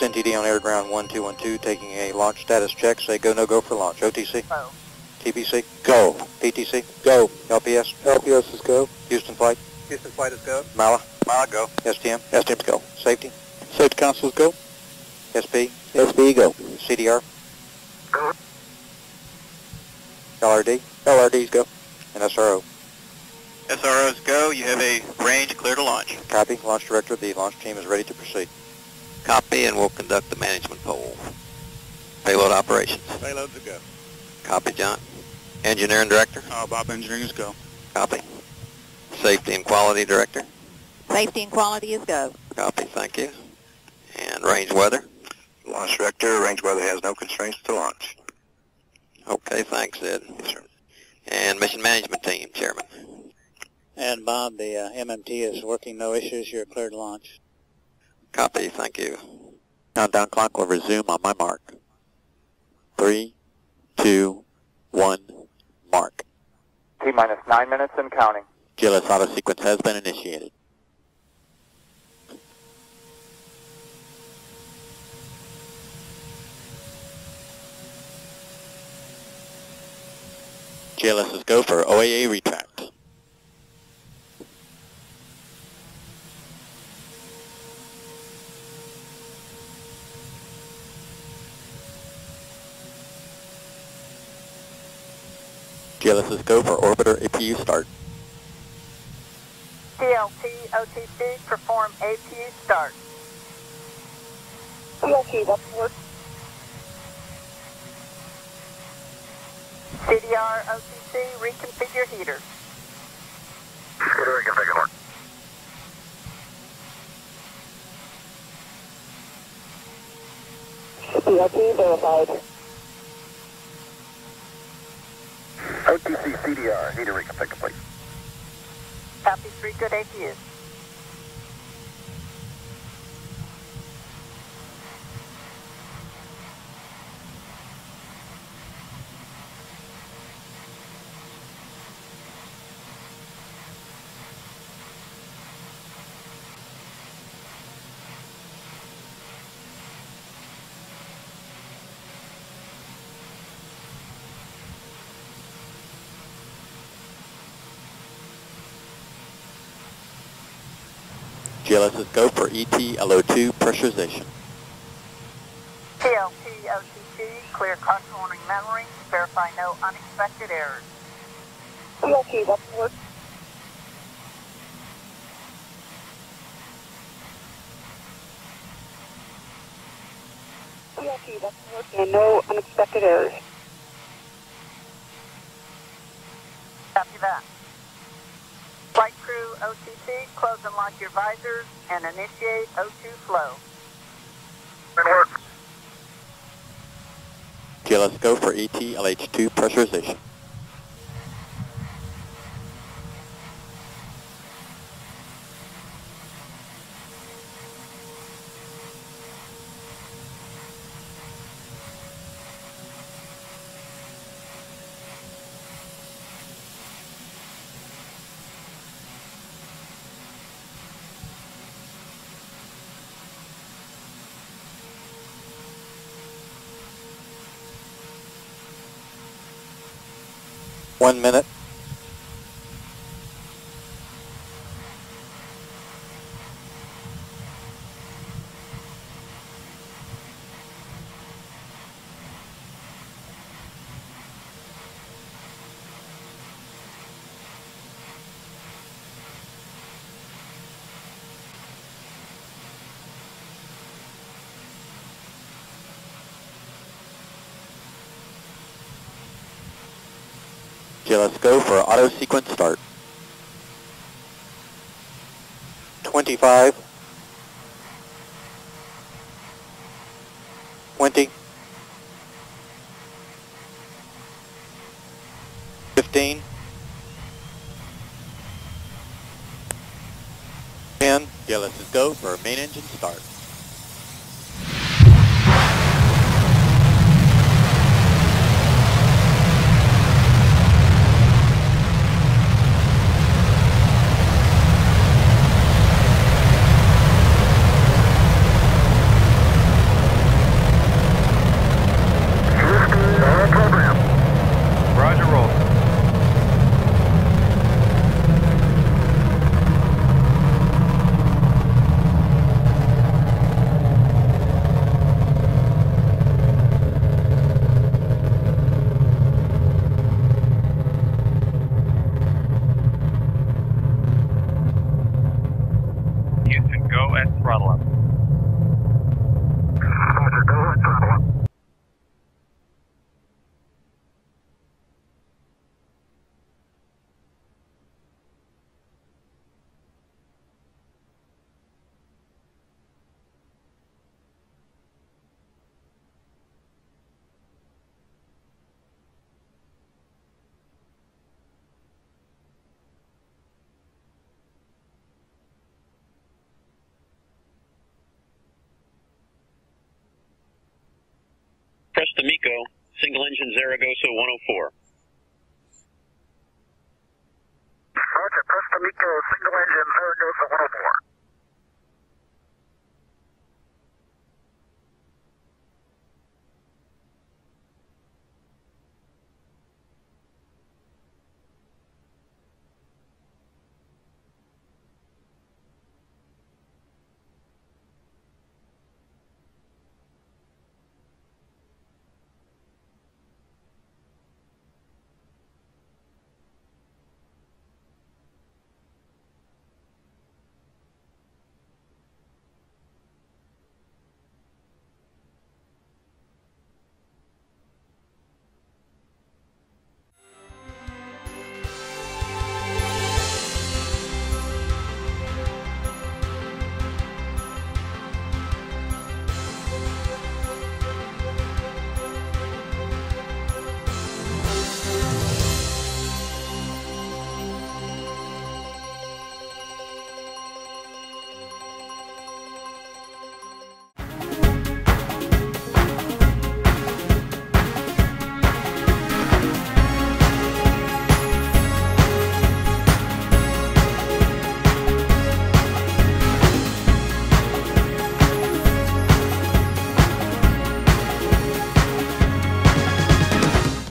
NTD on air ground 1212, taking a launch status check. Say go, no go for launch. OTC? Go. TPC? Go. PTC? Go. LPS? LPS is go. Houston flight? Houston flight is go. MILA? MILA go. STM? STM's go. Safety? Safety consoles go. SP? SB go. CDR? Go. LRD? LRD's go. And SRO? SROs go. You have a range clear to launch. Copy. Launch director, the launch team is ready to proceed. Copy, and we'll conduct the management poll. Payload operations. Payloads are go. Copy, John. Engineering director. Uh, Bob Engineering is go. Copy. Safety and quality director. Safety and quality is go. Copy, thank you. And range weather. Launch director, range weather has no constraints to launch. Okay, thanks, Ed. And mission management team, chairman. And Bob, the uh, MMT is working, no issues. You're cleared to launch. Copy, thank you. Countdown clock will resume on my mark. Three, two, one, mark. T minus nine minutes and counting. GLS auto sequence has been initiated. GLS is go for OAA retract. GLS is go for orbiter APU start. TLT OTC perform APU start. TLT, that's work. CDR OTC reconfigure heaters. Reconfigure. TLT verified. OTC CDR, heater reconfigure, please. Copy three good APUs. GLS is go for ET LO2 pressurization. TLT OTC clear caution warning memory. Verify no unexpected errors. TLT, that's. TLT, that's work. And no unexpected errors. Copy that. Crew OTC close and lock your visors and initiate O2 flow. Work. GLS go for ET LH2 pressurization. One minute. GLS go for auto sequence start. 25, 20, 15, 10, GLS is go for main engine start. Amico, single engine Zaragoza 104. Roger, Press Amico, single engine Zaragoza 104.